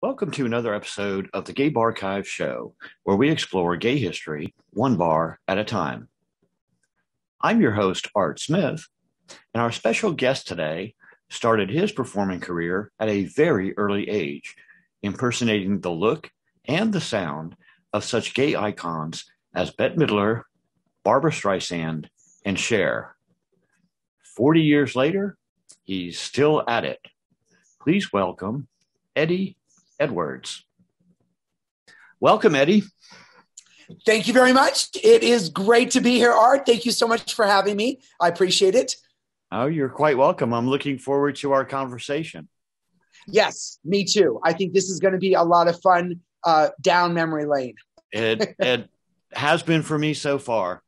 Welcome to another episode of the Gay Barchive Show, where we explore gay history one bar at a time. I'm your host, Art Smith, and our special guest today started his performing career at a very early age, impersonating the look and the sound of such gay icons as Bette Midler, Barbra Streisand, and Cher. 40 years later, he's still at it. Please welcome Eddie Edwards. Welcome, Eddie. Thank you very much. It is great to be here, Art. Thank you so much for having me. I appreciate it. Oh, you're quite welcome. I'm looking forward to our conversation. Yes, me too. I think this is going to be a lot of fun uh, down memory lane. it, it has been for me so far.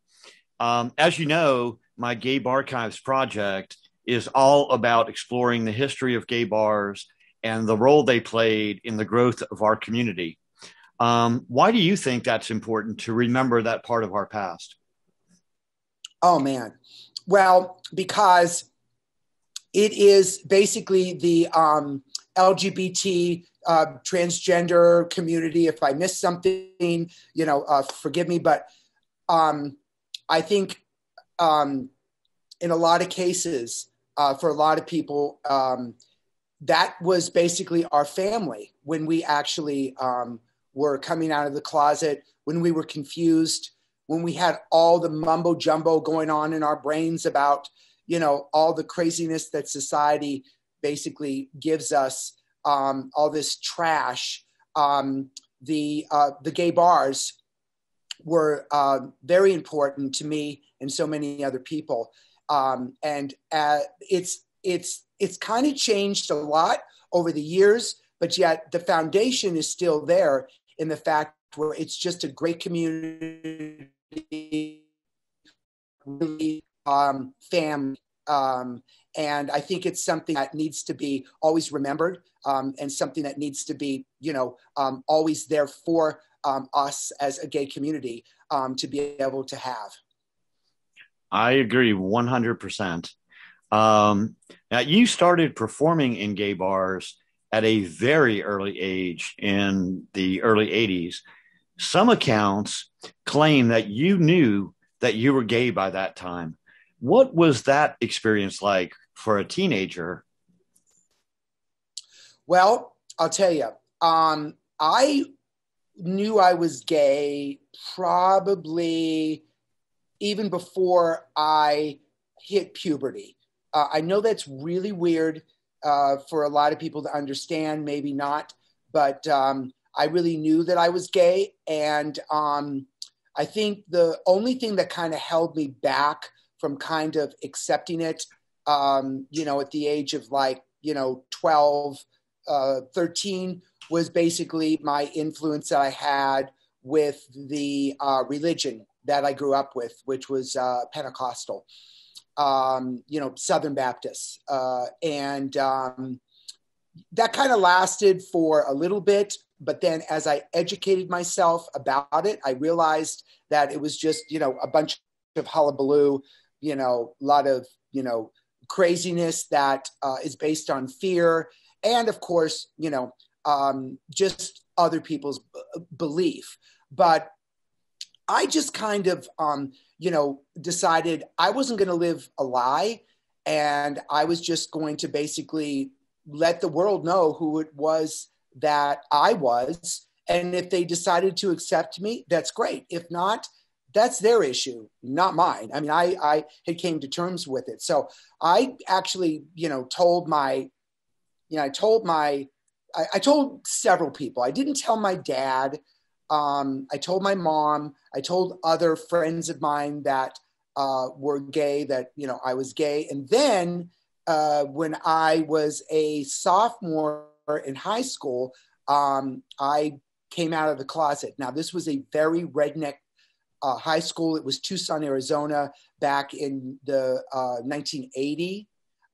Um, as you know, my Gay Barchives project is all about exploring the history of gay bars and the role they played in the growth of our community. Um, why do you think that's important to remember that part of our past? Oh, man. Well, because it is basically the um, LGBT uh, transgender community. If I miss something, you know, uh, forgive me. But um, I think um, in a lot of cases, uh, for a lot of people, um, that was basically our family when we actually um, were coming out of the closet, when we were confused, when we had all the mumbo jumbo going on in our brains about, you know, all the craziness that society basically gives us, um, all this trash. Um, the uh, the gay bars were uh, very important to me and so many other people, um, and uh, it's it's it's kind of changed a lot over the years, but yet the foundation is still there in the fact where it's just a great community, um, family. Um, and I think it's something that needs to be always remembered um, and something that needs to be, you know, um, always there for um, us as a gay community um, to be able to have. I agree 100%. Um, now, you started performing in gay bars at a very early age in the early 80s. Some accounts claim that you knew that you were gay by that time. What was that experience like for a teenager? Well, I'll tell you, um, I knew I was gay probably even before I hit puberty. Uh, I know that's really weird uh, for a lot of people to understand, maybe not, but um, I really knew that I was gay. And um, I think the only thing that kind of held me back from kind of accepting it, um, you know, at the age of like, you know, 12, uh, 13, was basically my influence that I had with the uh, religion that I grew up with, which was uh, Pentecostal um, you know, Southern Baptists. Uh, and um, that kind of lasted for a little bit. But then as I educated myself about it, I realized that it was just, you know, a bunch of hullabaloo, you know, a lot of, you know, craziness that uh, is based on fear. And of course, you know, um, just other people's b- belief. But I just kind of, um, you know, decided I wasn't going to live a lie and I was just going to basically let the world know who it was that I was. And if they decided to accept me, that's great. If not, that's their issue, not mine. I mean, I, I had came to terms with it. So I actually, you know, told my, you know, I told my, I, I told several people. I didn't tell my dad um, I told my mom, I told other friends of mine that uh, were gay that, you know, I was gay. And then uh, when I was a sophomore in high school, um, I came out of the closet. Now, this was a very redneck uh, high school. It was Tucson, Arizona, back in the 1980.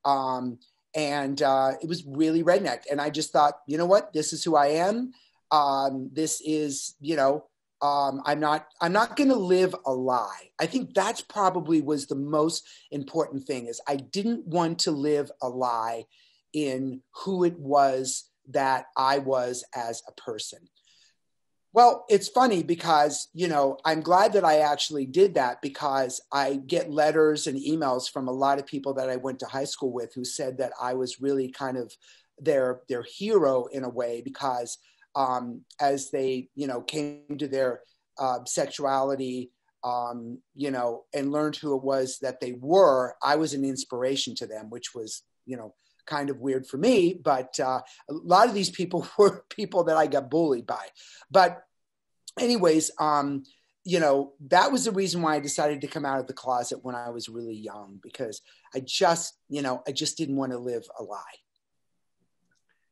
Uh, um, and uh, it was really redneck. And I just thought, you know what? This is who I am um, this is you know um, i'm not i'm not going to live a lie i think that's probably was the most important thing is i didn't want to live a lie in who it was that I was as a person. Well, it's funny because, you know, I'm glad that I actually did that because I get letters and emails from a lot of people that I went to high school with who said that I was really kind of their their hero in a way because um, as they, you know, came to their uh, sexuality, um, you know, and learned who it was that they were, I was an inspiration to them, which was, you know, kind of weird for me, but uh, a lot of these people were people that I got bullied by. But, anyways, um, you know, that was the reason why I decided to come out of the closet when I was really young because I just, you know, I just didn't want to live a lie.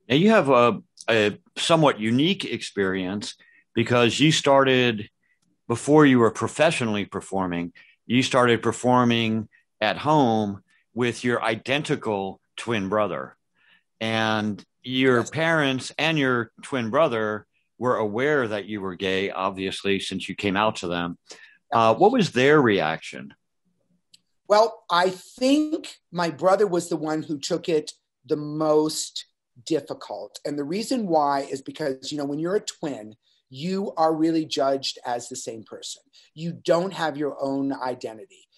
Now, you have a, a somewhat unique experience because you started before you were professionally performing, you started performing at home with your identical twin brother. And your yes. parents and your twin brother were aware that you were gay, obviously, since you came out to them. Uh, what was their reaction? Well, I think my brother was the one who took it the most difficult. And the reason why is because, you know, when you're a twin, you are really judged as the same person. You don't have your own identity.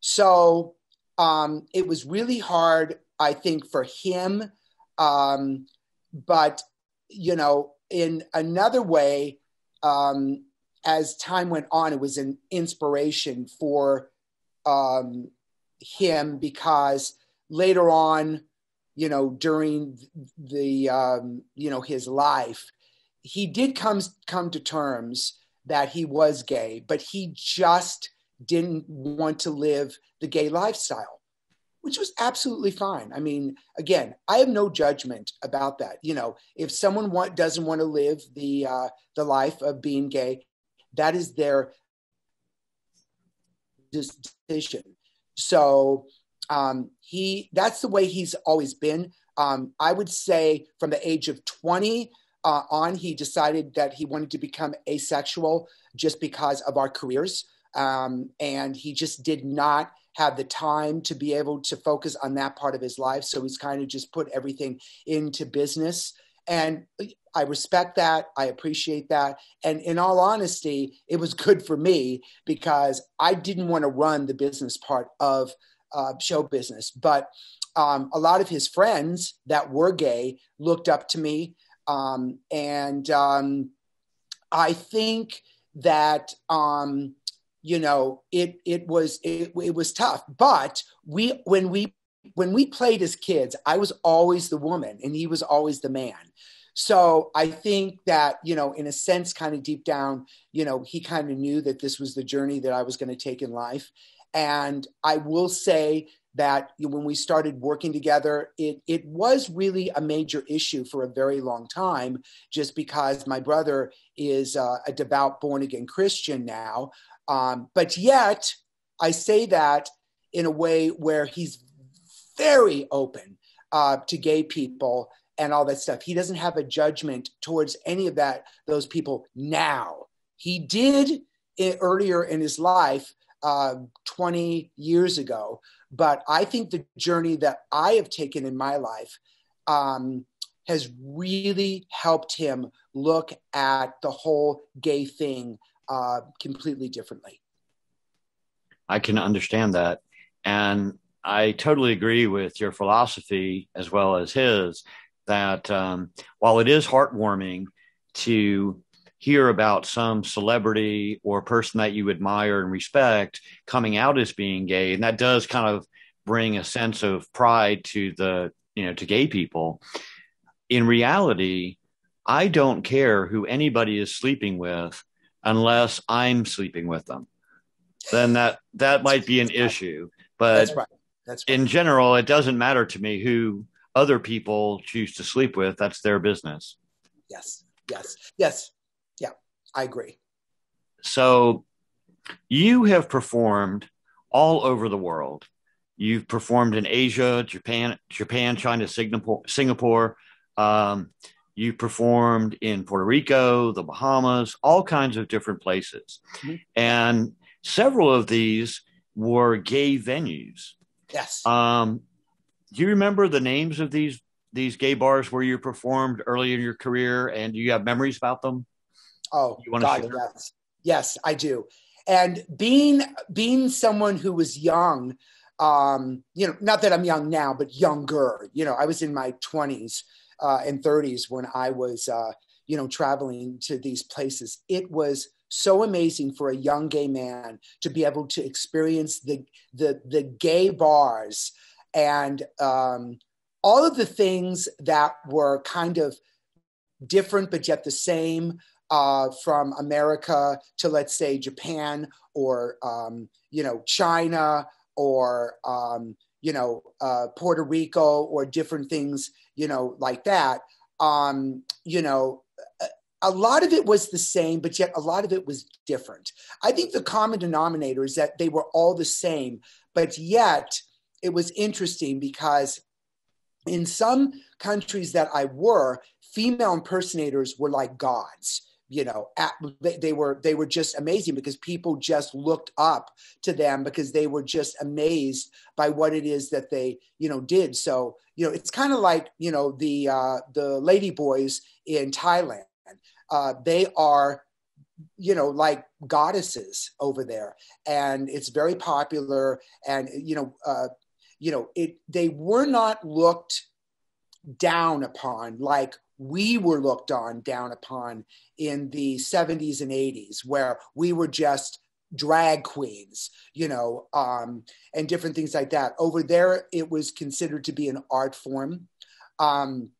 So um, it was really hard I think, for him. Um, but, you know, in another way, um, as time went on, it was an inspiration for um, him because later on, you know, during the, um, you know, his life, he did come, come to terms that he was gay, but he just didn't want to live the gay lifestyle which was absolutely fine. I mean, again, I have no judgment about that. You know, if someone want, doesn't want to live the uh, the life of being gay, that is their decision. So um, he that's the way he's always been. Um, I would say from the age of 20 uh, on, he decided that he wanted to become asexual just because of our careers. Um, and he just did not have the time to be able to focus on that part of his life. So he's kind of just put everything into business. And I respect that. I appreciate that. And in all honesty, it was good for me because I didn't want to run the business part of uh, show business. But um, a lot of his friends that were gay looked up to me. Um, and um, I think that um, you know it it was it, it was tough but we when we when we played as kids i was always the woman and he was always the man so i think that you know in a sense kind of deep down you know he kind of knew that this was the journey that i was going to take in life and i will say that when we started working together, it, it was really a major issue for a very long time, just because my brother is uh, a devout born again Christian now. Um, but yet, I say that in a way where he's very open uh, to gay people and all that stuff. He doesn't have a judgment towards any of that those people now. He did it earlier in his life, uh, 20 years ago. But I think the journey that I have taken in my life um, has really helped him look at the whole gay thing uh, completely differently. I can understand that. And I totally agree with your philosophy as well as his that um, while it is heartwarming to hear about some celebrity or person that you admire and respect coming out as being gay, and that does kind of bring a sense of pride to the you know to gay people. In reality, I don't care who anybody is sleeping with unless I'm sleeping with them. Then that that might be an issue. But that's right. That's right. in general, it doesn't matter to me who other people choose to sleep with. That's their business. Yes. Yes. Yes. I agree. So you have performed all over the world. You've performed in Asia, Japan, Japan, China, Singapore, Singapore. Um, you performed in Puerto Rico, the Bahamas, all kinds of different places. Mm-hmm. And several of these were gay venues. Yes. Um, do you remember the names of these these gay bars where you performed early in your career, and do you have memories about them? Oh, you want to? Yes, yes, I do. And being being someone who was young, um, you know, not that I'm young now, but younger. You know, I was in my 20s uh, and 30s when I was, uh, you know, traveling to these places. It was so amazing for a young gay man to be able to experience the the the gay bars and um, all of the things that were kind of different but yet the same uh, from America to let's say Japan or um, you know China or um, you know uh, Puerto Rico or different things you know like that. Um, you know, a lot of it was the same, but yet a lot of it was different. I think the common denominator is that they were all the same, but yet it was interesting because in some countries that I were, female impersonators were like gods you know at, they, they, were they were just amazing because people just looked up to them because they were just amazed by what it is that they you know did. So you know it's kind of like you know the uh, the lady boys in thailand. Uh, they are you know like goddesses over there. And it's very popular and you know uh, you know it they were not looked down upon like we were looked on down upon in the 70s and 80s where we were just drag queens you know um, and different things like that. Over there it was considered to be an art form. Um,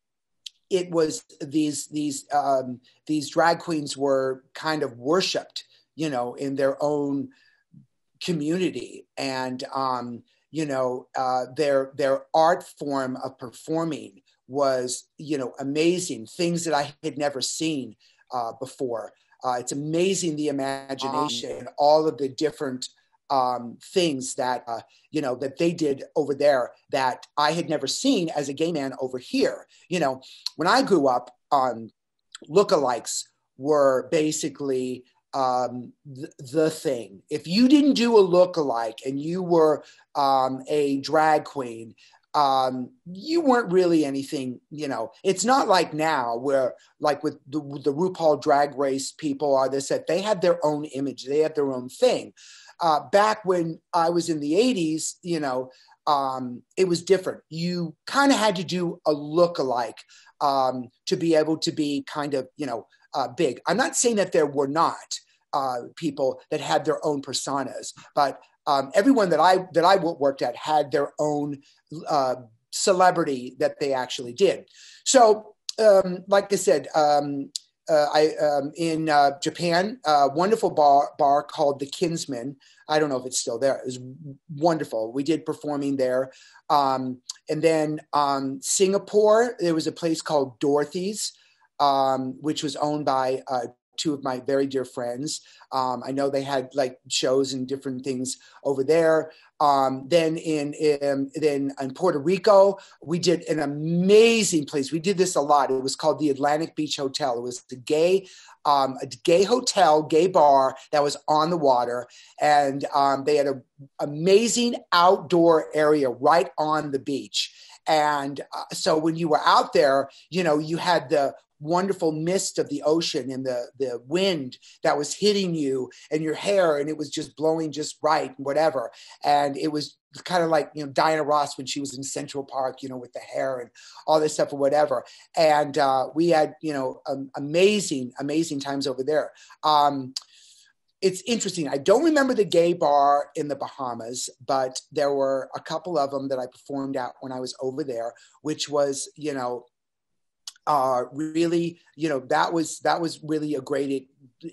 it was these these um, these drag queens were kind of worshipped you know in their own community. And um, you know uh, their their art form of performing was you know amazing things that i had never seen uh, before. Uh, it's amazing the imagination um, all of the different um, things that uh, you know that they did over there that i had never seen as a gay man over here. You know when i grew up um, lookalikes were basically um, the, the, thing. If you didn't do a lookalike and you were um, a drag queen, um, you weren't really anything, you know. It's not like now where, like with the, the RuPaul drag race people are this, that they had their own image, they had their own thing. Uh, back when I was in the 80s, you know, um, it was different. You kind of had to do a look-alike um, to be able to be kind of, you know, uh, big. I'm not saying that there were not uh, people that had their own personas, but um, everyone that I that I worked at had their own uh, celebrity that they actually did. So, um, like I said, um, uh, I um, in uh, Japan, a wonderful bar bar called the Kinsman. I don't know if it's still there. It was wonderful. We did performing there, um, and then um, Singapore. There was a place called Dorothy's, which was owned by uh, two of my very dear friends. Um, I know they had like shows and different things over there. Um, then in, in then in Puerto Rico, we did an amazing place. We did this a lot. It was called the Atlantic Beach Hotel. It was a gay um, a gay hotel, gay bar that was on the water, and um, they had an amazing outdoor area right on the beach. And uh, so when you were out there, you know, you had the wonderful mist of the ocean and the the wind that was hitting you and your hair and it was just blowing just right and whatever. And it was kind of like you know Diana Ross when she was in Central Park you know with the hair and all this stuff or whatever. And uh, we had you know um, amazing amazing times over there. Um, it's interesting. I don't remember the gay bar in the Bahamas, but there were a couple of them that I performed at when I was over there, which was, you know, uh, really, you know, that was that was really a great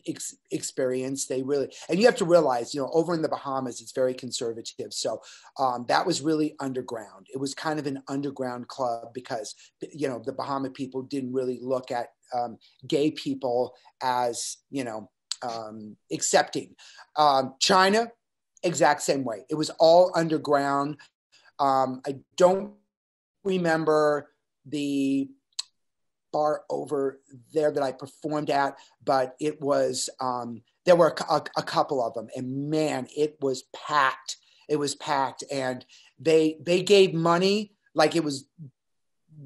ex- experience. They really, and you have to realize, you know, over in the Bahamas, it's very conservative. So um, that was really underground. It was kind of an underground club because you know the Bahama people didn't really look at um, gay people as you know um, accepting. Um, China, exact same way. It was all underground. Um, I don't remember the bar over there that I performed at, but it was um, there were a, a, a, couple of them, and man, it was packed. It was packed, and they they gave money like it was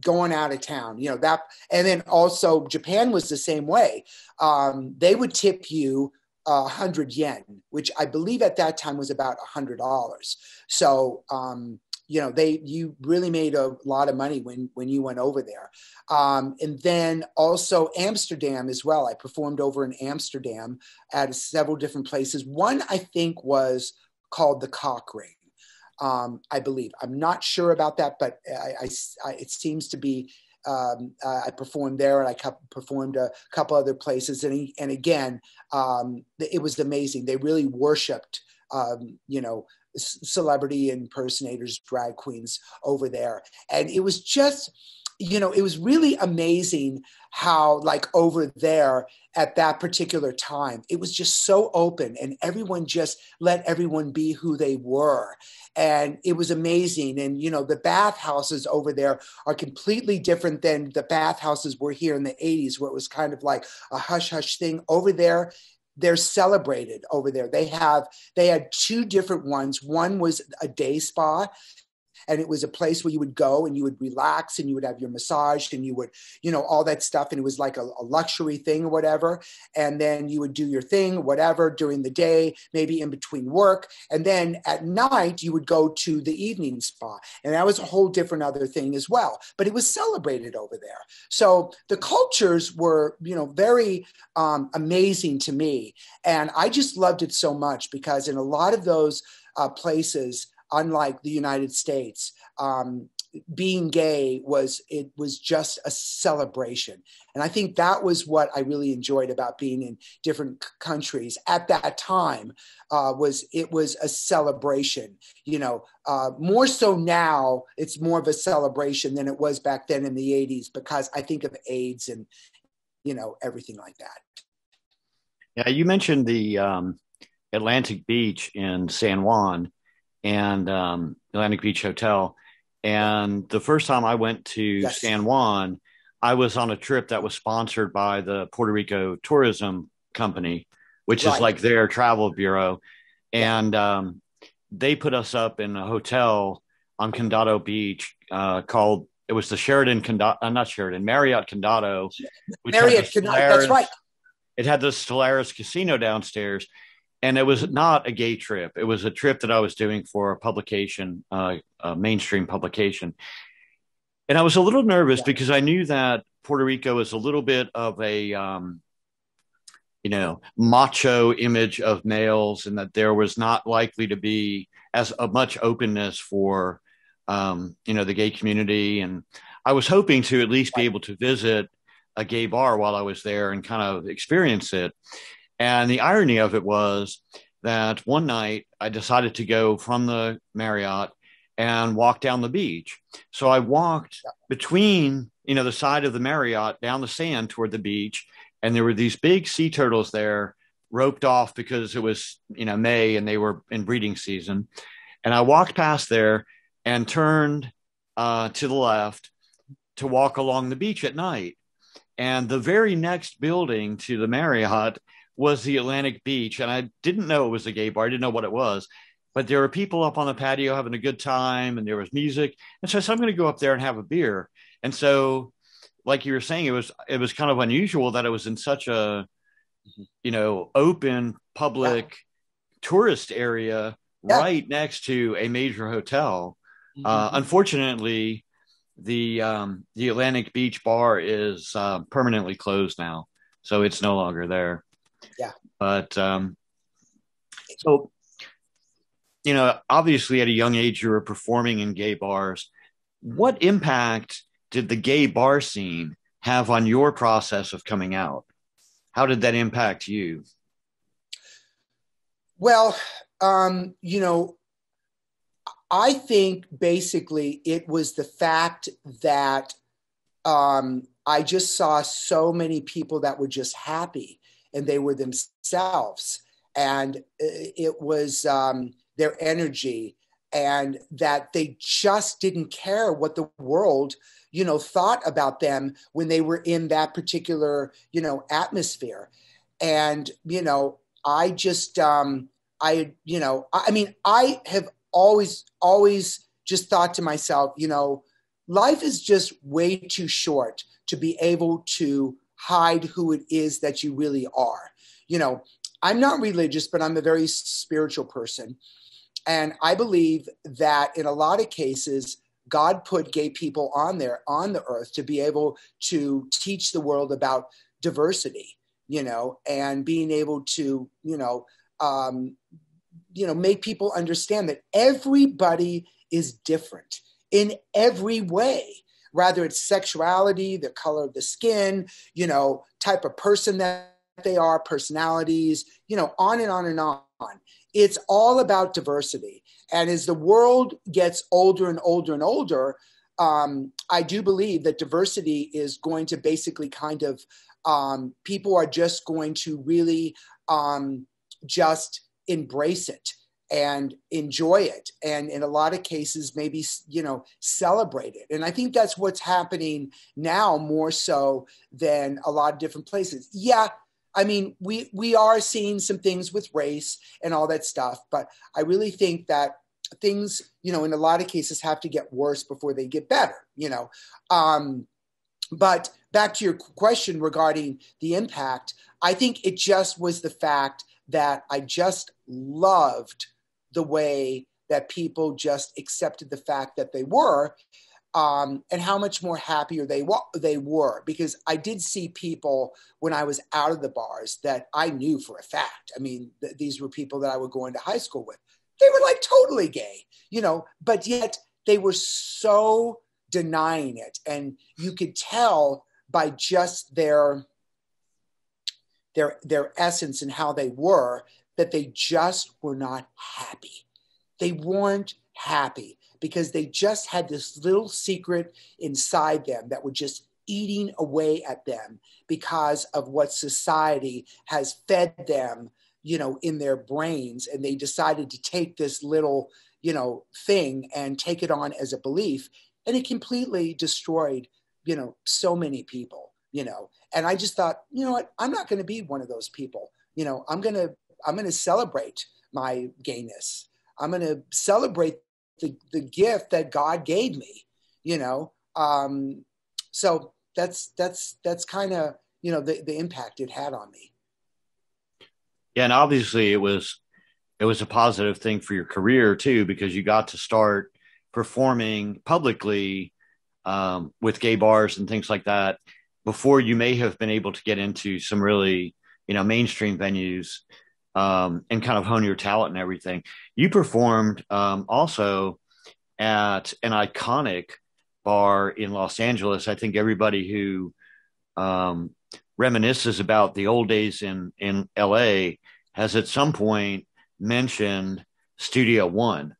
going out of town. You know that, and then also Japan was the same way. Um, they would tip you a hundred yen, which I believe at that time was about a hundred dollars. So um, you know they you really made a lot of money when when you went over there um, and then also amsterdam as well i performed over in amsterdam at several different places one i think was called the cock ring um, i believe i'm not sure about that but I, I, I it seems to be um, uh, I performed there, and I performed a couple other places, and he, and again, um, it was amazing. They really worshipped, um, you know, celebrity impersonators, drag queens over there. And it was just, you know, it was really amazing how, like, over there at that particular time, it was just so open and everyone just let everyone be who they were. And it was amazing. And, you know, the bathhouses over there are completely different than the bathhouses were here in the 80s, where it was kind of like a hush hush thing. Over there, they're celebrated over there. They have they had two different ones. One was a day spa and it was a place where you would go and you would relax and you would have your massage and you would you know all that stuff and it was like a, a, luxury thing or whatever. And then you would do your thing whatever during the day maybe in between work. And then at night you would go to the evening spa. And that was a whole different other thing as well but it was celebrated over there. So the cultures were you know very um, amazing to me. And i just loved it so much because in a lot of those uh, places unlike the United States, um, being gay was it was just a celebration. And i think that was what i really enjoyed about being in different c- countries. At that time uh, was it was a celebration you know uh, more so now it's more of a celebration than it was back then in the 80s because i think of aids and you know everything like that. Yeah you mentioned the um, atlantic beach in san juan and um, Atlantic Beach Hotel. And the first time I went to yes. San Juan, I was on a trip that was sponsored by the Puerto Rico Tourism Company, which right. is like their travel bureau. And um, they put us up in a hotel on Condado Beach uh, called, it was the Sheridan Condado, uh, not Sheraton, Marriott Condado. Marriott Condado, that's right. It had the Stellaris Casino downstairs and it was not a gay trip. It was a trip that I was doing for a publication, uh, a mainstream publication. And I was a little nervous yeah. because I knew that Puerto Rico is a little bit of a, um, you know, macho image of males, and that there was not likely to be as a much openness for, um, you know, the gay community. And I was hoping to at least be able to visit a gay bar while I was there and kind of experience it. And the irony of it was that one night I decided to go from the Marriott and walk down the beach. So I walked between, you know, the side of the Marriott down the sand toward the beach. And there were these big sea turtles there roped off because it was, you know, May and they were in breeding season. And I walked past there and turned uh, to the left to walk along the beach at night. And the very next building to the Marriott was the Atlantic Beach, and I didn't know it was a gay bar. I didn't know what it was, but there were people up on the patio having a good time, and there was music. And so, so I'm going to go up there and have a beer. And so, like you were saying, it was it was kind of unusual that it was in such a you know open public tourist area yeah. right next to a major hotel. Mm-hmm. Uh, unfortunately, the um, the Atlantic Beach bar is uh, permanently closed now, so it's no longer there. Yeah. But um, so, you know, obviously at a young age, you were performing in gay bars. What impact did the gay bar scene have on your process of coming out? How did that impact you? Well, um, you know, I think basically it was the fact that um, I just saw so many people that were just happy and they were themselves. And it was um, their energy and that they just didn't care what the world you know thought about them when they were in that particular you know atmosphere and you know i just um i you know i mean i have always always just thought to myself you know life is just way too short to be able to hide who it is that you really are. You know, I'm not religious, but I'm a very spiritual person. And I believe that in a lot of cases, God put gay people on there on the earth to be able to teach the world about diversity, you know, and being able to, you know, um, you know, make people understand that everybody is different in every way, rather it's sexuality, the color of the skin, you know, type of person that they are, personalities, you know, on and on and on. It's all about diversity. And as the world gets older and older and older, um, I do believe that diversity is going to basically kind of, um, people are just going to really um, just embrace it and enjoy it. And in a lot of cases maybe you know celebrate it. And i think that's what's happening now more so than a lot of different places. Yeah i mean we we are seeing some things with race and all that stuff but i really think that things you know in a lot of cases have to get worse before they get better you know. Um but back to your question regarding the impact i think it just was the fact that i just loved the way that people just accepted the fact that they were um, and how much more happier they they were because I did see people when I was out of the bars that I knew for a fact. I mean, th- these were people that I were going to high school with. They were like totally gay, you know, but yet they were so denying it, and you could tell by just their their their essence and how they were that they just were not happy. They weren't happy because they just had this little secret inside them that was just eating away at them because of what society has fed them, you know, in their brains. And they decided to take this little, you know, thing and take it on as a belief. And it completely destroyed, you know, so many people, you know. And I just thought, you know what, I'm not going to be one of those people. You know, I'm going to I'm going to celebrate my gayness. I'm going to celebrate the, the gift that God gave me, you know? Um, so that's, that's, that's kind of, you know, the, the impact it had on me. Yeah. And obviously it was, it was a positive thing for your career too, because you got to start performing publicly um, with gay bars and things like that before you may have been able to get into some really, you know, mainstream venues um, and kind of hone your talent and everything. You performed um, also at an iconic bar in Los Angeles. I think everybody who um, reminisces about the old days in in LA has at some point mentioned Studio One.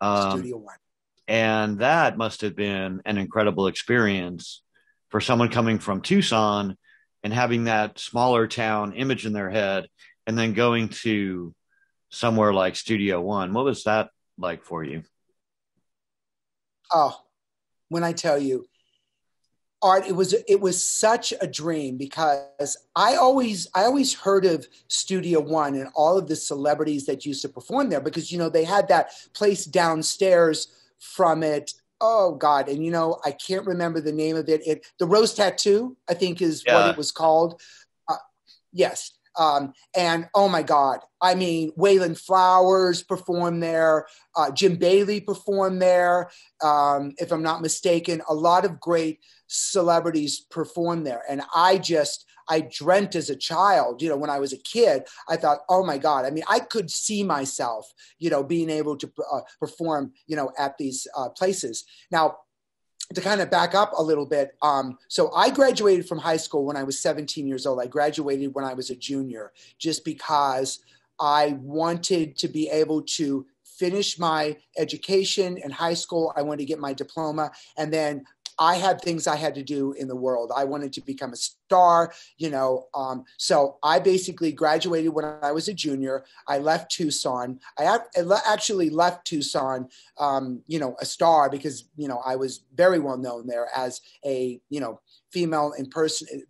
Um, Studio One. And that must have been an incredible experience for someone coming from Tucson and having that smaller town image in their head and then going to somewhere like Studio One. What was that like for you? Oh, when I tell you, art, it was it was such a dream because I always I always heard of Studio One and all of the celebrities that used to perform there because you know they had that place downstairs from it. Oh God, and you know I can't remember the name of it. It the Rose Tattoo I think is yeah. what it was called. Uh, yes, um, and oh my God, I mean, Wayland Flowers performed there, uh, Jim Bailey performed there. Um, if I'm not mistaken, a lot of great celebrities performed there. And I just, I dreamt as a child, you know, when I was a kid, I thought, oh my God, I mean, I could see myself, you know, being able to uh, perform, you know, at these uh, places. Now, to kind of back up a little bit, um, so I graduated from high school when I was 17 years old. I graduated when I was a junior just because I wanted to be able to finish my education in high school. I wanted to get my diploma. And then I had things I had to do in the world. I wanted to become a star, you know. Um, so I basically graduated when I was a junior. I left Tucson. I actually left Tucson, um, you know, a star because you know I was very well known there as a you know female in person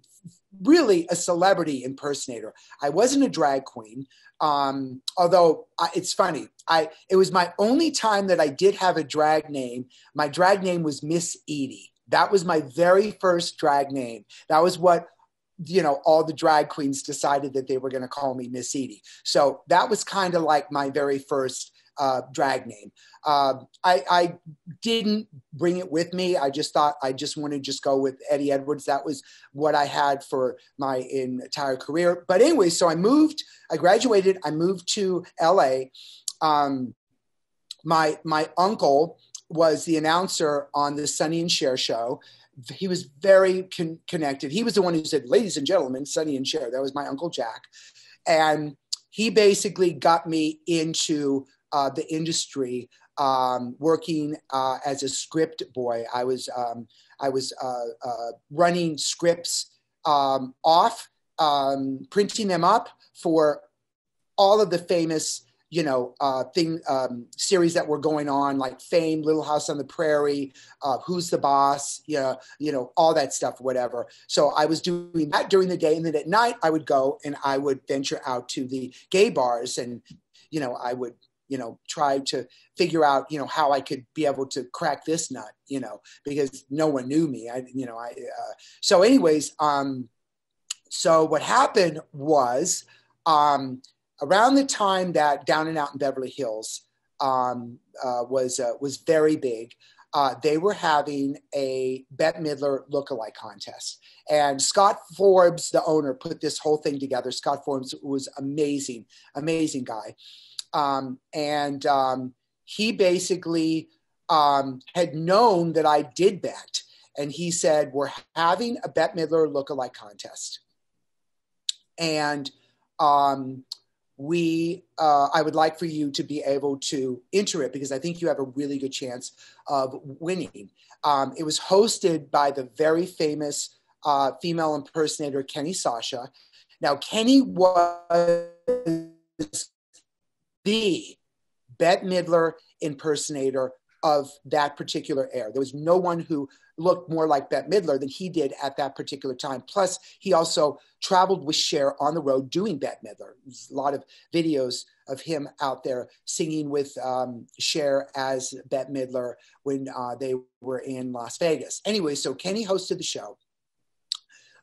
really a celebrity impersonator. I wasn't a drag queen, um, although I, it's funny. I it was my only time that I did have a drag name. My drag name was Miss Edie. That was my very first drag name. That was what you know all the drag queens decided that they were going to call me Miss Edie. So that was kind of like my very first uh, drag name. Uh, I, I, didn't bring it with me. I just thought I just wanted to just go with Eddie Edwards. That was what I had for my entire career. But anyway, so I moved. I graduated. I moved to LA. Um, my my uncle was the announcer on the Sonny and Cher show. He was very con- connected. He was the one who said, "Ladies and gentlemen, Sonny and Cher." That was my uncle Jack, and he basically got me into uh, the industry um, working uh, as a script boy. I was um, I was uh, uh running scripts um, off, um, printing them up for all of the famous you know uh, thing um, series that were going on like Fame, Little House on the Prairie, uh, Who's the Boss, yeah, you know all that stuff, whatever. So I was doing that during the day, and then at night I would go and I would venture out to the gay bars and you know I would you know try to figure out you know how i could be able to crack this nut you know because no one knew me i you know i uh, so anyways um so what happened was um around the time that down and out in beverly hills um uh, was uh, was very big uh, they were having a Bette Midler lookalike contest. And Scott Forbes, the owner, put this whole thing together. Scott Forbes was amazing, amazing guy. Um, and um, he basically um, had known that I did that. And he said, We're having a Bette Midler lookalike contest. And um, we, uh, I would like for you to be able to enter it because I think you have a really good chance of winning. Um, it was hosted by the very famous uh, female impersonator, Kenny Sacha. Now, Kenny was the Bette Midler impersonator of that particular era. There was no one who looked more like Bette Midler than he did at that particular time. Plus, he also traveled with Cher on the road doing Bette Midler. There's a lot of videos of him out there singing with um, Cher as Bette Midler when uh, they were in Las Vegas. Anyway, so Kenny hosted the show.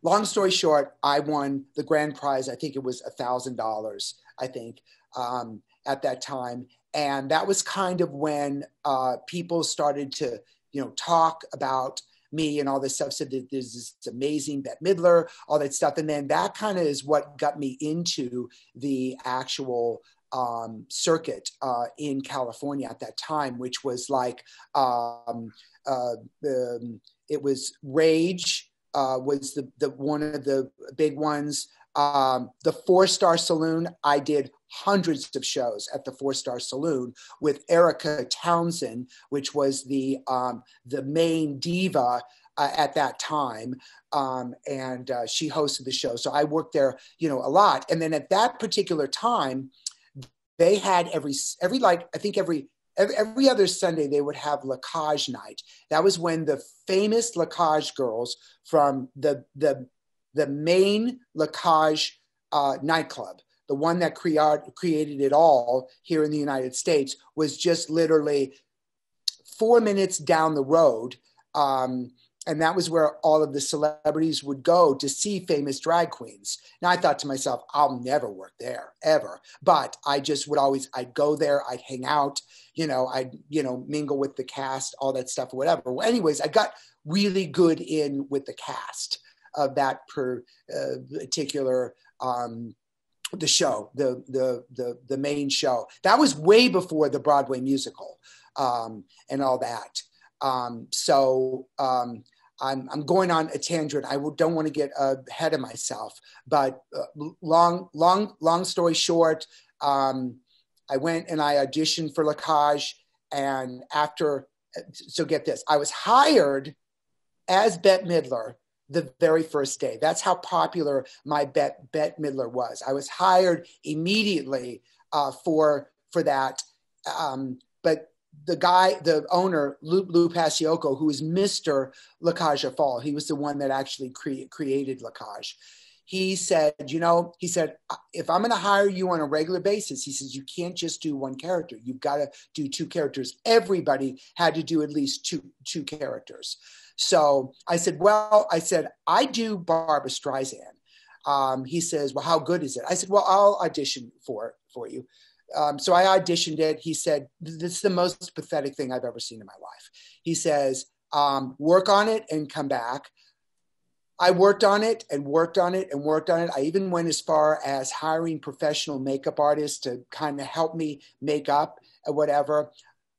Long story short, I won the grand prize. I think it was a thousand dollars. I think. Um, at that time. And that was kind of when uh, people started to, you know, talk about me and all this stuff. Said that there's this amazing Bette Midler, all that stuff. And then that kind of is what got me into the actual um, circuit uh, in California at that time, which was like um, uh, um, it was Rage uh, was the, the one of the big ones. Um, the Four Star Saloon, I did hundreds of shows at the Four Star Saloon with Erica Townsend, which was the um, the main diva uh, at that time, um, and uh, she hosted the show. So I worked there, you know, a lot. And then at that particular time, they had every every like I think every every, other Sunday they would have La Cage night. That was when the famous La Cage girls from the the the main La Cage uh, nightclub the one that cre- created it all here in the United States, was just literally four minutes down the road. Um, and that was where all of the celebrities would go to see famous drag queens. Now I thought to myself, I'll never work there ever. But I just would always, I'd go there, I'd hang out, you know, I'd, you know, mingle with the cast, all that stuff, whatever. Well, anyways, I got really good in with the cast of that per, uh, particular um, the show, the the the the main show. That was way before the Broadway musical um, and all that. Um, so um, I'm I'm going on a tangent. I don't want to get ahead of myself, but uh, long long long story short, um, I went and I auditioned for La Cage, and after so get this, I was hired as Bette Midler the very first day. That's how popular my bet Bette Midler was. I was hired immediately uh, for for that. Um, but the guy, the owner, Lou, Lou who was Mr. La Cage aux Folles, he was the one that actually cre- created La Cage. He said, you know, he said, if I'm going to hire you on a regular basis, he says, you can't just do one character. You've got to do two characters. Everybody had to do at least two, two characters. So I said, well, I said, I do Barbra Streisand. Um, he says, well, how good is it? I said, well, I'll audition for it for you. Um, so I auditioned it. He said, This is the most pathetic thing I've ever seen in my life. He says, um, Work on it and come back. I worked on it and worked on it and worked on it. I even went as far as hiring professional makeup artists to kind of help me make up and whatever.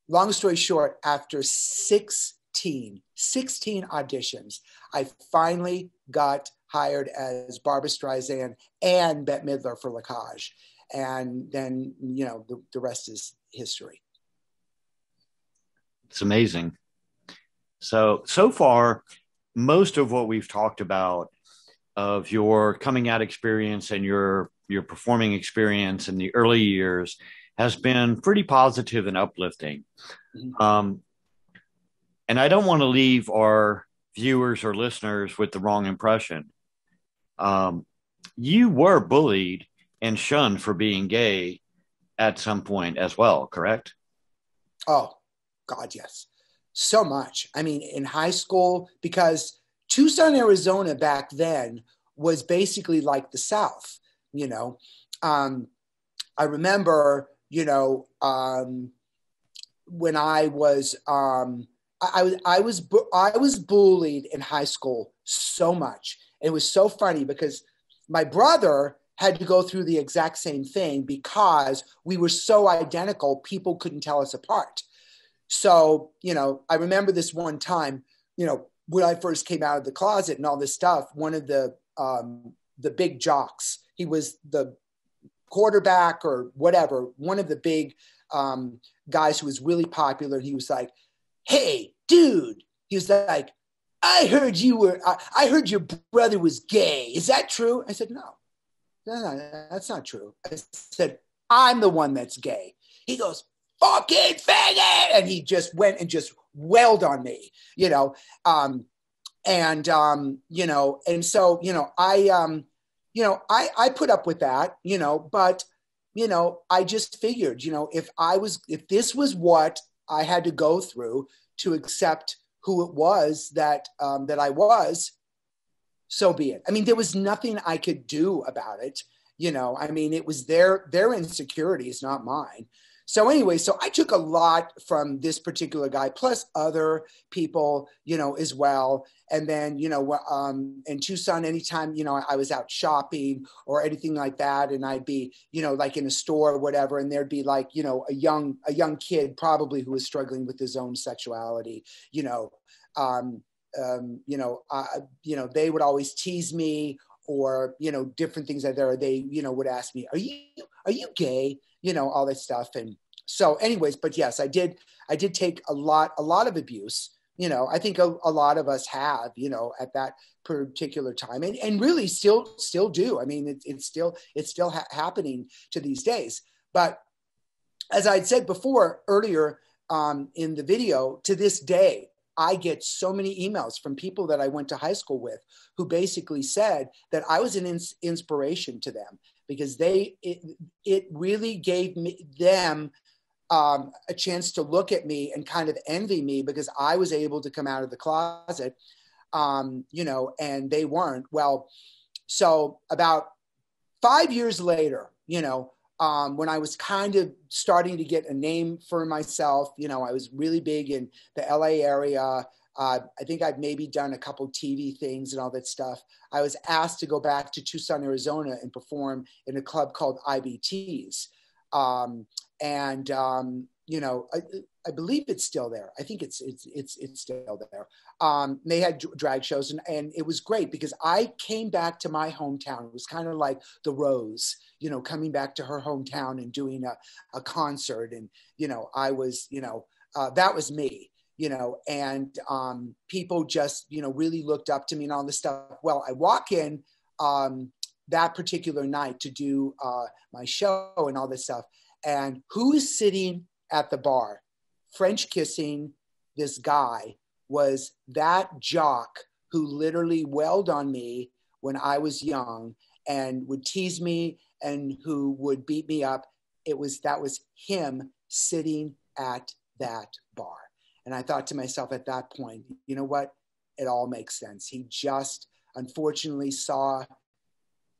Long story short, after 16, 16 auditions, I finally got hired as Barbra Streisand and Bette Midler for La Cage and then you know the, the rest is history. It's amazing. So so far most of what we've talked about of your coming out experience and your your performing experience in the early years has been pretty positive and uplifting. Mm-hmm. um, and i don't want to leave our viewers or listeners with the wrong impression um, you were bullied and shunned for being gay at some point as well, correct? Oh, God, yes. So much. I mean, in high school, because Tucson, Arizona back then was basically like the South, you know. Um, I remember, you know, um, when I was, um, I, was, I was, I was bullied in high school so much. And it was so funny because my brother had to go through the exact same thing because we were so identical, people couldn't tell us apart. So, you know, I remember this one time, you know, when I first came out of the closet and all this stuff, one of the um, the big jocks, he was the quarterback or whatever, one of the big um, guys who was really popular. He was like, "Hey, dude," he was like, "I heard you were, I, I heard your brother was gay. Is that true?" I said, "No." no, no, that's not true. I said, I'm the one that's gay. He goes, fucking faggot. And he just went and just wailed on me, you know. Um, and, um, you know, and so, you know, I, um, you know, I, I put up with that, you know, but, you know, I just figured, you know, if I was, if this was what I had to go through to accept who it was that, um, that I was, so be it. I mean, there was nothing I could do about it. You know, I mean, it was their their insecurities, not mine. So anyway, so I took a lot from this particular guy, plus other people, you know, as well. And then, you know, um, in Tucson, anytime, you know, I was out shopping or anything like that, and I'd be, you know, like in a store or whatever, and there'd be like, you know, a young a young kid probably who was struggling with his own sexuality, you know, um, um, you know, I, you know, they would always tease me or, you know, different things that. Or they, you know, would ask me, are you, are you gay? You know, all this stuff. And so anyways, but yes, I did, I did take a lot, a lot of abuse. You know, I think a, a lot of us have, you know, at that particular time and, and really still, still do. I mean, it, it's still, it's still ha- happening to these days. But as I'd said before earlier um, in the video, to this day, I get so many emails from people that I went to high school with who basically said that I was an ins- inspiration to them because they it, it really gave me them um, a chance to look at me and kind of envy me because I was able to come out of the closet, um, you know, and they weren't. Well, so about five years later, you know, um, when I was kind of starting to get a name for myself. You know, I was really big in the LA area. Uh, I think I've maybe done a couple TV things and all that stuff. I was asked to go back to Tucson, Arizona and perform in a club called IBTs. Um, and, um, you know, I, I believe it's still there. I think it's it's it's it's still there. Um, they had drag shows, and and it was great because I came back to my hometown. It was kind of like the Rose, you know, coming back to her hometown and doing a a concert, and you know, I was, you know, uh, that was me, you know, and um, people just, you know, really looked up to me and all this stuff. Well, I walk in um, that particular night to do uh, my show and all this stuff, and who is sitting at the bar? French kissing this guy was that jock who literally wailed on me when I was young and would tease me and who would beat me up. It was that was him sitting at that bar. And I thought to myself at that point, you know what? It all makes sense. He just unfortunately saw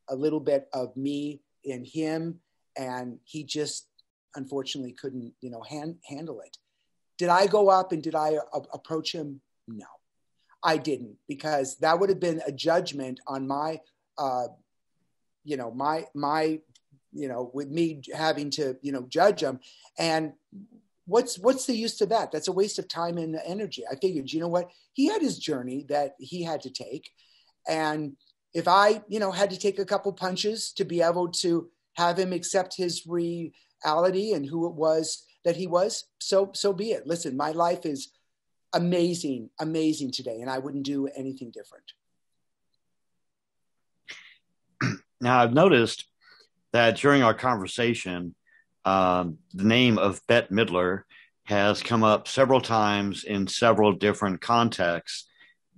a little bit of me in him and he just unfortunately couldn't, you know, hand, handle it. Did I go up and did I a- approach him? No, I didn't because that would have been a judgment on my, uh, you know, my my, you know, with me having to, you know, judge him. And what's what's the use of that? That's a waste of time and energy. I figured, you know what, he had his journey that he had to take, and if I, you know, had to take a couple punches to be able to have him accept his reality and who it was that he was, so so be it. Listen, my life is amazing, amazing today, and I wouldn't do anything different. Now, I've noticed that during our conversation, um, the name of Bette Midler has come up several times in several different contexts,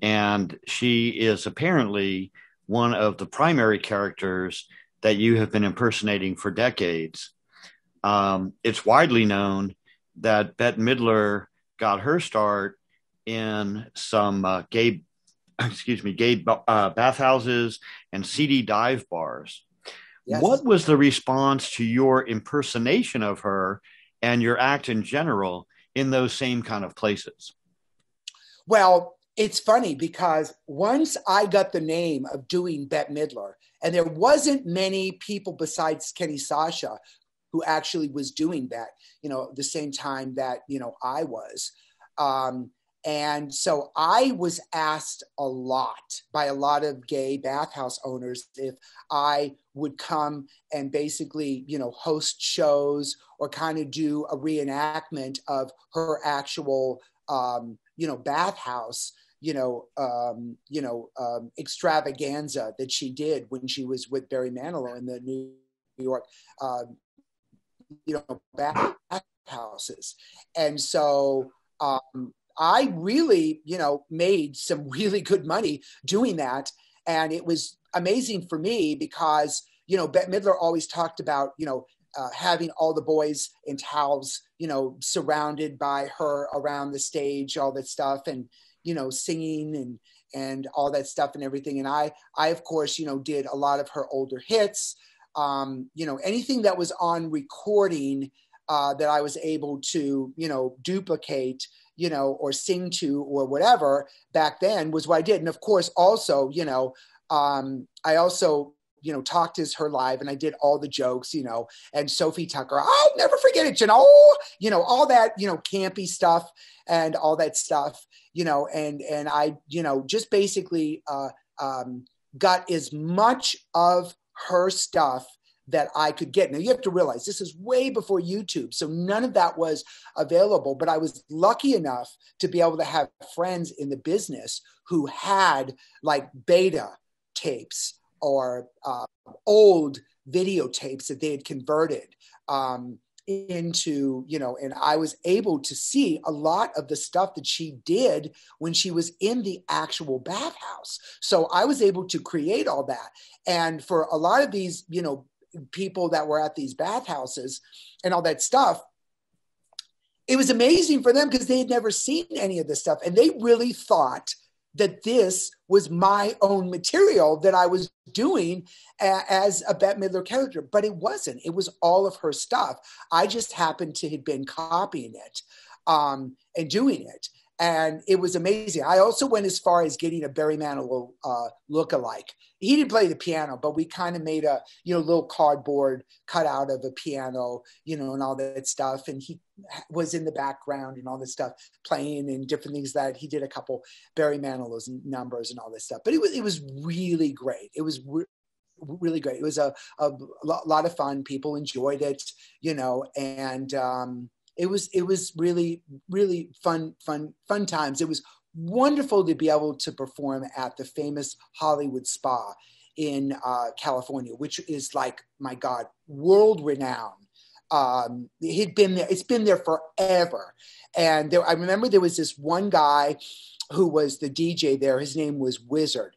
and she is apparently one of the primary characters that you have been impersonating for decades. Um, it's widely known that Bette Midler got her start in some uh, gay, excuse me, gay uh, bathhouses and seedy dive bars. Yes. What was the response to your impersonation of her and your act in general in those same kind of places? Well, it's funny because once I got the name of doing Bette Midler, and there wasn't many people besides Kenny Sacha who actually was doing that, you know, the same time that, you know, I was. Um, and so I was asked a lot by a lot of gay bathhouse owners if I would come and basically, you know, host shows or kind of do a reenactment of her actual, um, you know, bathhouse, you know, um, you know, um, extravaganza that she did when she was with Barry Manilow in the New York, uh, you know, bathhouses. And so, um, I really, you know, made some really good money doing that. And it was amazing for me because, you know, Bette Midler always talked about, you know, uh, having all the boys in towels, you know, surrounded by her around the stage, all that stuff, and you know, singing and and all that stuff and everything. And I, I of course, you know, did a lot of her older hits. Um, you know, anything that was on recording uh, that I was able to, you know, duplicate you know, or sing to or whatever back then was what I did. And of course, also, you know, um, I also, you know, talked as her live and I did all the jokes, you know, and Sophie Tucker, I'll never forget it, you know, you know, all that, you know, campy stuff and all that stuff, you know, and, and I, you know, just basically uh, um, got as much of her stuff that I could get. Now you have to realize this is way before YouTube, so none of that was available. But I was lucky enough to be able to have friends in the business who had like beta tapes or uh, old videotapes that they had converted um, into, you know, and I was able to see a lot of the stuff that she did when she was in the actual bathhouse. So I was able to create all that. And for a lot of these, you know, people that were at these bathhouses and all that stuff it was amazing for them because they had never seen any of this stuff and they really thought that this was my own material that I was doing a, as a Bette Midler character, but it wasn't. It was all of her stuff. I just happened to have been copying it um, and doing it and it was amazing. I also went as far as getting a Barry Manilow uh, look-alike. He didn't play the piano, but we kind of made a you know little cardboard cutout of a piano, you know, and all that stuff. And he was in the background and all this stuff, playing and different things that he did a couple Barry Manilow's numbers and all this stuff. But it was it was really great. It was. Re- really great. It was a, a lot of fun. People enjoyed it, you know, and um, it was it was really really fun fun fun times. It was wonderful to be able to perform at the famous Hollywood Spa in uh, California, which is like my God, world renowned. Um, he'd been there. It's been there forever. And there, I remember there was this one guy who was the DJ there. His name was Wizard.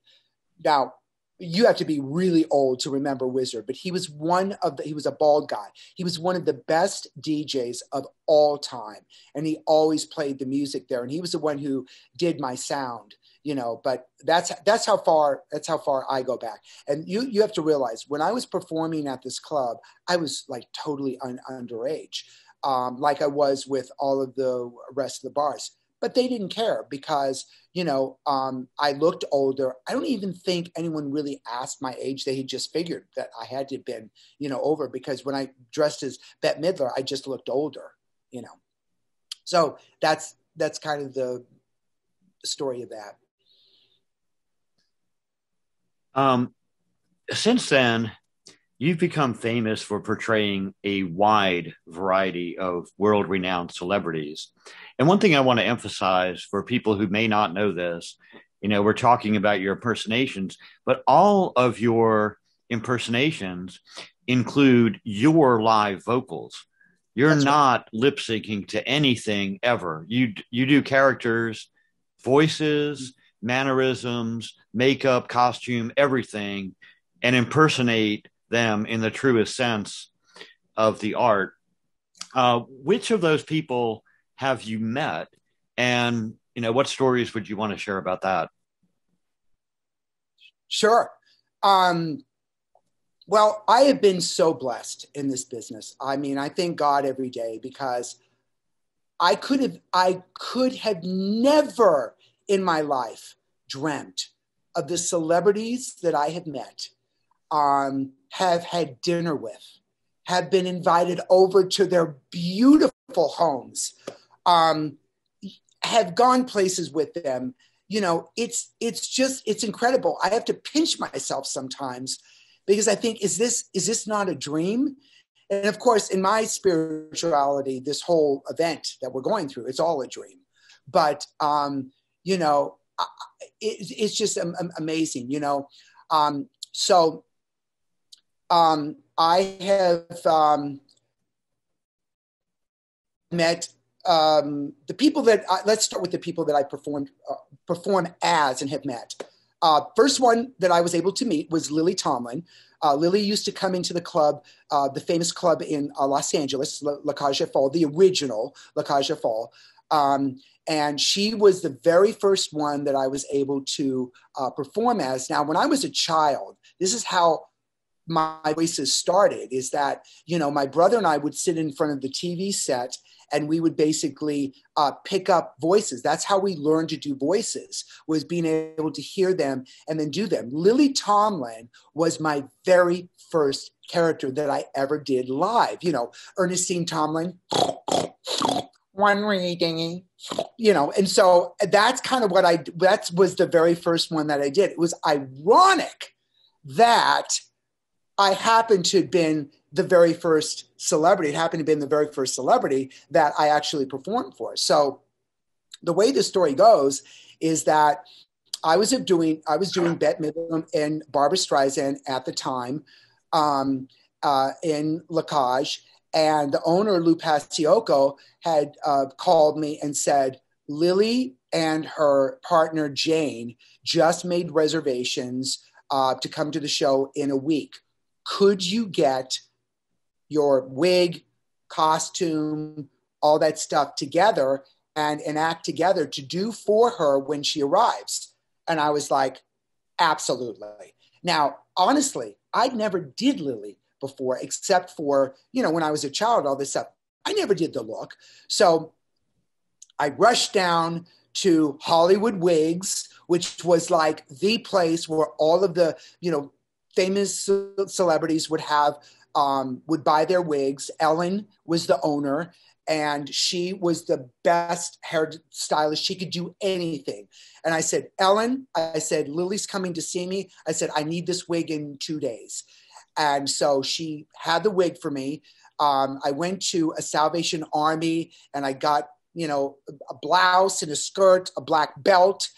Now, you have to be really old to remember Wizard, but he was one of the, he was a bald guy. He was one of the best DJs of all time. And he always played the music there. And he was the one who did my sound, you know, but that's, that's how far, that's how far I go back. And you, you have to realize when I was performing at this club, I was like totally un- underage. Um, like I was with all of the rest of the bars but they didn't care because you know um, i looked older. I don't even think anyone really asked my age. They had just figured that i had to have been you know over because when i dressed as bette midler i just looked older you know. So that's that's kind of the story of that. Um, since then you've become famous for portraying a wide variety of world renowned celebrities and one thing I want to emphasize for people who may not know this, you know, we're talking about your impersonations, but all of your impersonations include your live vocals. You're That's not right. lip syncing to anything ever. You you do characters, voices, mannerisms, makeup, costume, everything, and impersonate them in the truest sense of the art. Uh, which of those people have you met? And, you know, what stories would you want to share about that? Sure. Um, well, I have been so blessed in this business. I mean, I thank God every day because I could have, I could have never in my life dreamt of the celebrities that I have met, um, have had dinner with, have been invited over to their beautiful homes, um, have gone places with them. You know it's it's just it's incredible. I have to pinch myself sometimes because i think is this is this not a dream? And of course in my spirituality this whole event that we're going through it's all a dream. But um you know it, it's just amazing you know? Um so um i have um met um, the people that I, let's start with the people that I performed uh, perform as and have met. Uh, first one that I was able to meet was Lily Tomlin. Uh, Lily used to come into the club, uh, the famous club in uh, Los Angeles, La, La Cage aux Folles, the original La Cage aux Folles. Um, and she was the very first one that I was able to uh, perform as. Now, when I was a child, this is how my voices started is that you know my brother and i would sit in front of the tv set and we would basically uh, pick up voices. That's how we learned to do voices was being able to hear them and then do them. Lily Tomlin was my very first character that I ever did live. You know, Ernestine Tomlin, one reading, you know, and so that's kind of what I that was the very first one that I did. It was ironic that I happened to have been the very first celebrity. It happened to be the very first celebrity that I actually performed for. So the way the story goes is that I was doing I was doing Bette Midler and Barbra Streisand at the time um, uh, in La Cage, and the owner Lou Paciocco had uh, called me and said Lily and her partner Jane just made reservations uh, to come to the show in a week. Could you get your wig, costume, all that stuff together and enact together to do for her when she arrives. And I was like, absolutely. Now, honestly, I never did Lily before, except for, you know, when I was a child, all this stuff. I never did the look. So I rushed down to Hollywood Wigs, which was like the place where all of the, you know, famous celebrities would have um, would buy their wigs. Ellen was the owner, and she was the best hairstylist. She could do anything. And I said, Ellen, I said, Lily's coming to see me. I said, I need this wig in two days. And so she had the wig for me. Um, I went to a Salvation Army and I got, you know, a blouse and a skirt, a black belt.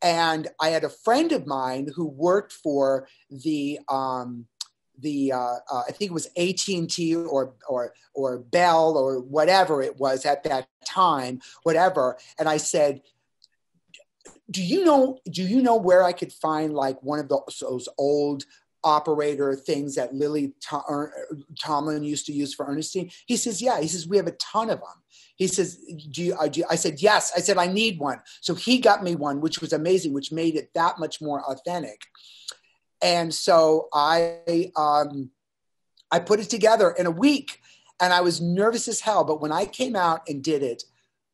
And I had a friend of mine who worked for the um, the uh, uh, I think it was AT and T or or or Bell or whatever it was at that time, whatever. And I said, "Do you know? Do you know where I could find like one of those, those old operator things that Lily Tomlin used to use for Ernestine?" He says, "Yeah." He says, "We have a ton of them." He says, do you, uh, do you, I said, yes. I said, I need one. So he got me one, which was amazing, which made it that much more authentic. And so I, um, I put it together in a week and I was nervous as hell. But when I came out and did it,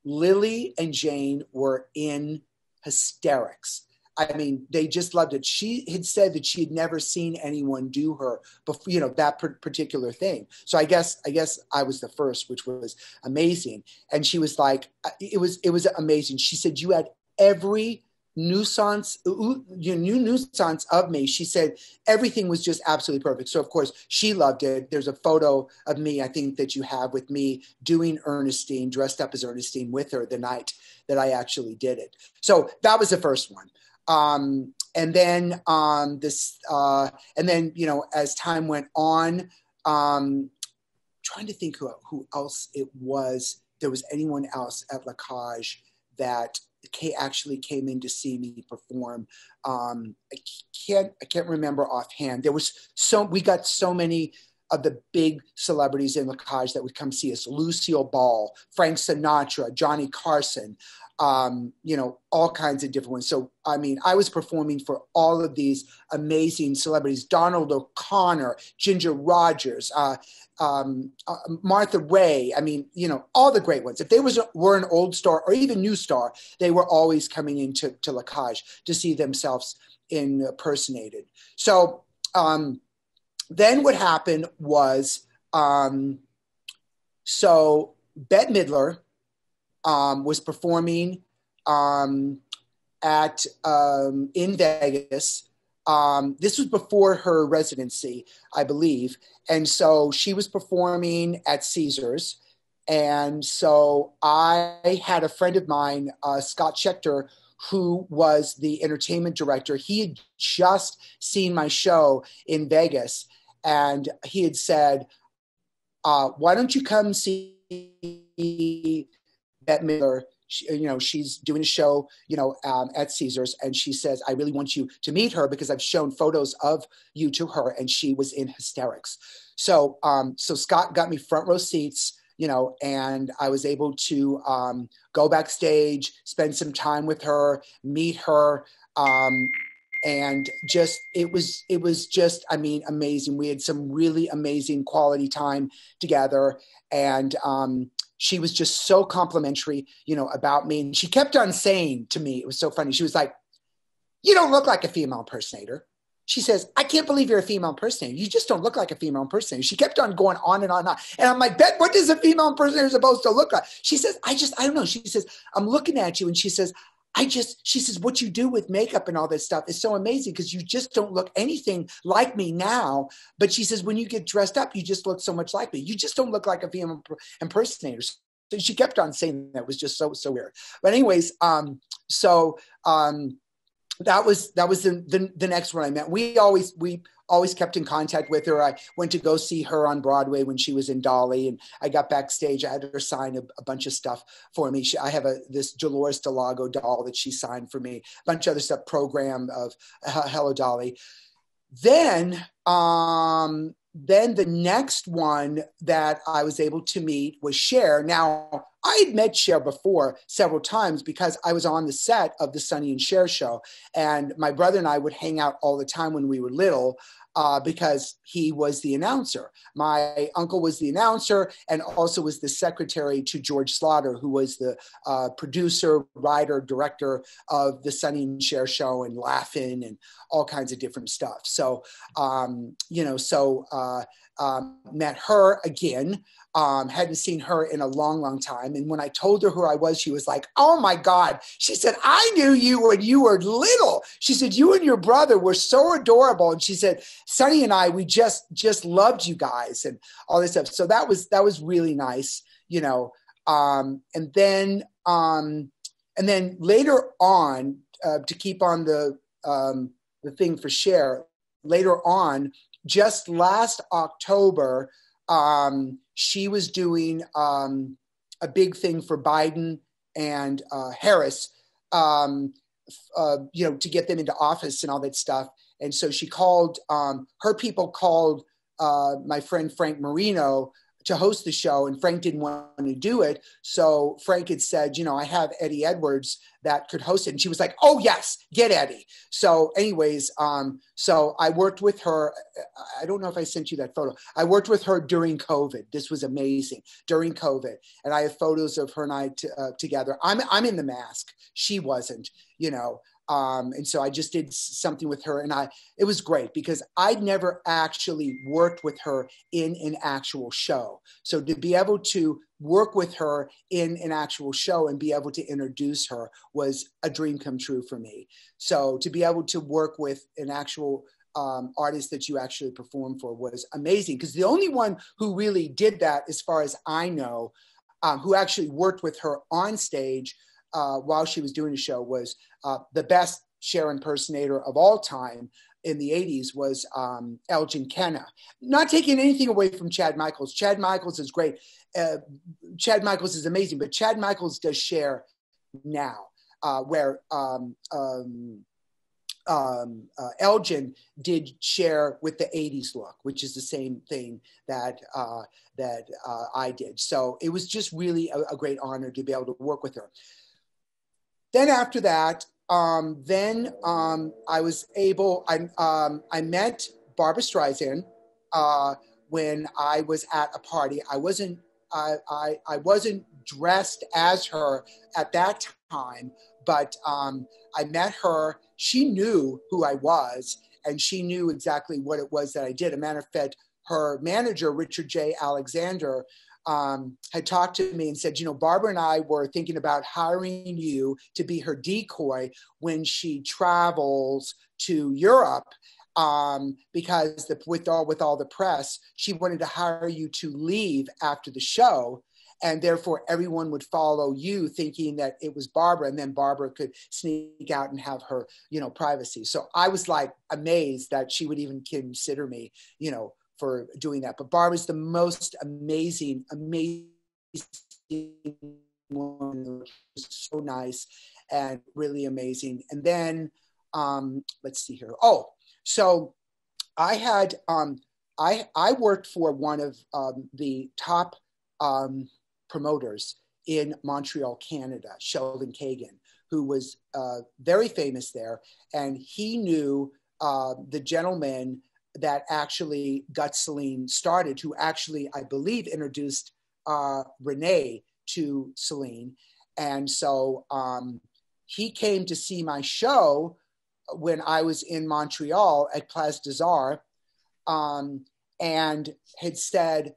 Lily and Jane were in hysterics. I mean, they just loved it. She had said that she had never seen anyone do her before, you know, that particular thing. So I guess, I guess I was the first, which was amazing. And she was like, uh, it was, it was amazing. She said, you had every nuisance, your new nuisance of me. She said everything was just absolutely perfect. So of course she loved it. There's a photo of me, I think that you have with me doing Ernestine, dressed up as Ernestine with her the night that I actually did it. So that was the first one. Um, and then um, this, uh, and then you know, as time went on, um, trying to think who who else it was. There was anyone else at La Cage that actually came in to see me perform. Um, I can't I can't remember offhand. There was so we got so many of the big celebrities in La Cage that would come see us: Lucille Ball, Frank Sinatra, Johnny Carson um, you know, all kinds of different ones. So, I mean, I was performing for all of these amazing celebrities Donald O'Connor, Ginger Rogers, uh, um, uh, Martha Raye. I mean, you know, all the great ones. If they was were an old star or even new star, they were always coming into to La Cage to see themselves impersonated. So, um, then what happened was, um, so Bette Midler um, was performing um, at um, in Vegas. Um, this was before her residency, I believe, and so she was performing at Caesars. And so I had a friend of mine, uh, Scott Schechter, who was the entertainment director. He had just seen my show in Vegas, and he had said, uh, "Why don't you come see Bette Midler, she, you know, she's doing a show, you know, um, at Caesars, and she says, "I really want you to meet her because I've shown photos of you to her, and she was in hysterics." So, um, so Scott got me front row seats, you know, and I was able to um, go backstage, spend some time with her, meet her. Um, and just it was it was just i mean amazing we had some really amazing quality time together and um she was just so complimentary, you know, about me. And she kept on saying to me, it was so funny. She was like, You don't look like a female impersonator. She says, I can't believe you're a female impersonator. You just don't look like a female impersonator. She kept on going on and on and on. And I'm like, Bette, what does a female impersonator supposed to look like? She says, I just, I don't know. She says, I'm looking at you. And she says, I just, she says, what you do with makeup and all this stuff is so amazing because you just don't look anything like me now. But she says, when you get dressed up, you just look so much like me. You just don't look like a female impersonator. So she kept on saying that it was just so, so weird. But anyways, um, so, um, that was that was the, the, the next one I met. We always we always kept in contact with her. I went to go see her on Broadway when she was in Dolly, and I got backstage. I had her sign a, a bunch of stuff for me. She, I have a this Dolores Delago doll that she signed for me. A bunch of other stuff. Program of uh, Hello Dolly. Then um, then the next one that I was able to meet was Cher. Now, I had met Cher before several times because I was on the set of the Sonny and Cher show. And my brother and I would hang out all the time when we were little uh, because he was the announcer. My uncle was the announcer and also was the secretary to George Schlatter, who was the uh, producer, writer, director of the Sonny and Cher show and Laugh-In and all kinds of different stuff. So, um, you know, so uh, um, met her again. Um, hadn't seen her in a long, long time. And when I told her who I was, she was like, Oh my God. She said, I knew you when you were little. She said, You and your brother were so adorable. And she said, Sonny and I, we just, just loved you guys and all this stuff. So that was, that was really nice, you know. Um, and then, um, and then later on, uh, to keep on the, um, the thing for Cher, later on, just last October, um, she was doing um, a big thing for Biden and uh, Harris, um, uh, you know, to get them into office and all that stuff. And so she called, um, her people called uh, my friend Frank Marino to host the show, and Frank didn't want to do it. So Frank had said, you know, I have Eddie Edwards that could host it, and she was like, oh yes, get Eddie. So, anyways, um, so I worked with her. I don't know if I sent you that photo. I worked with her during COVID. This was amazing during COVID, and I have photos of her and I t- uh, together. I'm I'm in the mask. She wasn't, you know. Um, and so I just did something with her, and I it was great because I'd never actually worked with her in an actual show. So to be able to work with her in an actual show and be able to introduce her was a dream come true for me. So to be able to work with an actual um, artist that you actually perform for was amazing because the only one who really did that, as far as I know, um, who actually worked with her on stage uh, while she was doing the show was uh, the best Cher impersonator of all time in the 80s was um, Elgin Kenna. Not taking anything away from Chad Michaels. Chad Michaels is great. Uh, Chad Michaels is amazing, but Chad Michaels does Cher now, uh, where um, um, um, uh, Elgin did Cher with the 80s look, which is the same thing that uh, that uh, I did. So it was just really a, a, great honor to be able to work with her then after that, um, then um, I was able, I, um, I met Barbra Streisand uh, when I was at a party. I wasn't, I, I, I wasn't dressed as her at that time, but um, I met her. She knew who I was, and she knew exactly what it was that I did. A matter of fact, her manager, Richard J. Alexander, um, had talked to me and said, you know, Barbra and I were thinking about hiring you to be her decoy when she travels to Europe. Um, because the, with all with all the press, she wanted to hire you to leave after the show, and therefore everyone would follow you, thinking that it was Barbra, and then Barbra could sneak out and have her, you know, privacy. So I was like amazed that she would even consider me, you know, for doing that. But Barb is the most amazing, amazing woman. So nice and really amazing. And then um, let's see here. Oh, so I had um, I I worked for one of um, the top um, promoters in Montreal, Canada, Sheldon Kagan, who was uh, very famous there, and he knew uh, the gentleman that actually got Celine started, who actually, I believe, introduced uh, Renee to Celine. And so um, he came to see my show when I was in Montreal at Place des Arts um, and had said,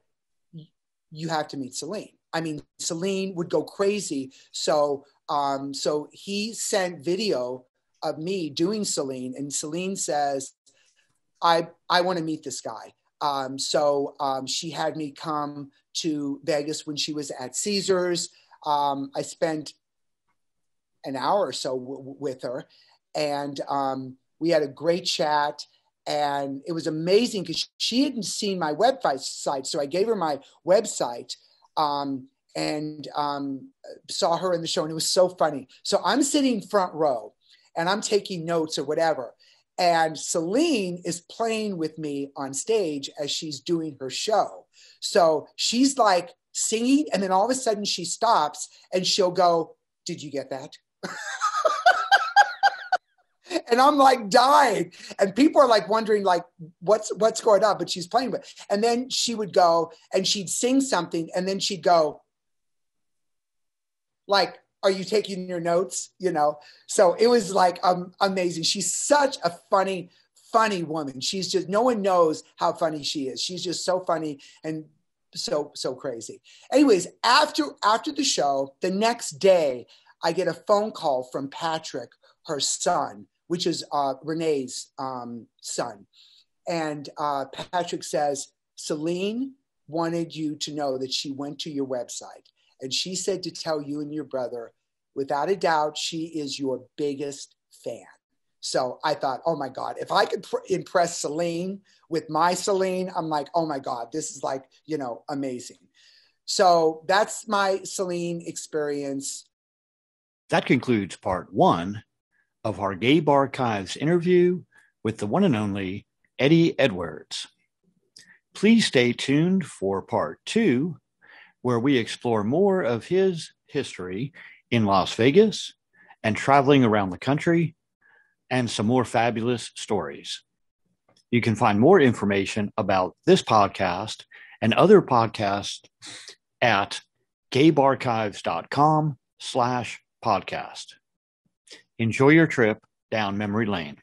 You have to meet Celine. I mean, Celine would go crazy. So, um, so he sent video of me doing Celine, and Celine says, I I want to meet this guy. Um, so um, she had me come to Vegas when she was at Caesars. Um, I spent an hour or so w- with her, and um, we had a great chat. And it was amazing because she hadn't seen my website, so I gave her my website um, and um, saw her in the show, and it was so funny. So I'm sitting front row, and I'm taking notes or whatever and Celine is playing with me on stage as she's doing her show. So she's like singing, and then all of a sudden she stops and she'll go, Did you get that? and I'm like dying. And people are like wondering, like, what's what's going on? But she's playing with. And then she would go and she'd sing something, and then she'd go, like, are you taking your notes you know? So it was like um, amazing. She's such a funny funny woman. She's just no one knows how funny she is. She's just so funny and so so crazy. Anyways after after the show the next day i get a phone call from patrick her son which is uh, renee's um, son. And uh, patrick says celine wanted you to know that she went to your website and she said to tell you and your brother, without a doubt, she is your biggest fan. So I thought, oh my God, if I could pr- impress Celine with my Celine, I'm like, oh my God, this is like, you know, amazing. So that's my Celine experience. That concludes part one of our GayBarchives interview with the one and only Eddie Edwards. Please stay tuned for part two, where we explore more of his history in Las Vegas and traveling around the country and some more fabulous stories. You can find more information about this podcast and other podcasts at gaybarchives.com slash podcast. Enjoy your trip down memory lane.